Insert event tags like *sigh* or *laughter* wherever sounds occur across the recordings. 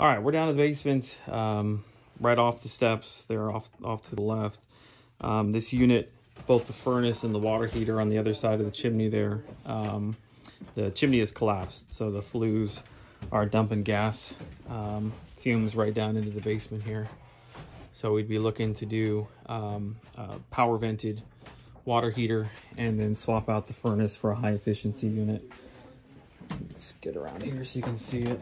All right, we're down in the basement, um, right off the steps. They're off off to the left. Um, this unit, both the furnace and the water heater on the other side of the chimney there, um, the chimney has collapsed, so the flues are dumping gas um, fumes right down into the basement here. So we'd be looking to do um, a power vented water heater and then swap out the furnace for a high efficiency unit. Let's get around here so you can see it.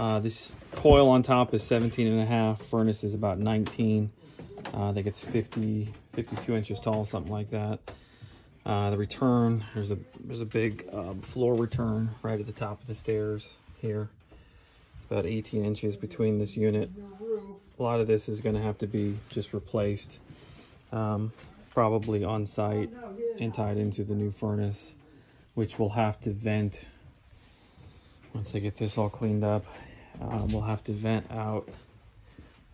Uh, this coil on top is 17 and a half. Furnace is about 19. Uh, I think it's 50, 52 inches tall, something like that. Uh, the return, there's a there's a big um, floor return right at the top of the stairs here. About 18 inches between this unit. A lot of this is going to have to be just replaced. Um, probably on site and tied into the new furnace, which will have to vent once they get this all cleaned up. Um, we'll have to vent out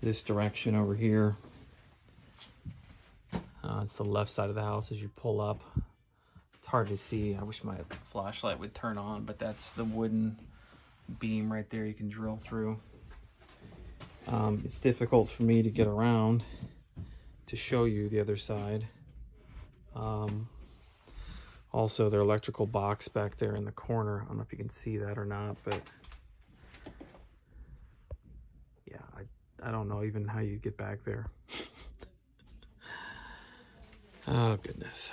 this direction over here. Uh, it's the left side of the house as you pull up. It's hard to see. I wish my flashlight would turn on, but that's the wooden beam right there you can drill through. Um, it's difficult for me to get around to show you the other side. Um, also, their electrical box back there in the corner. I don't know if you can see that or not, but yeah, I, I don't know even how you get back there. *laughs* oh, goodness.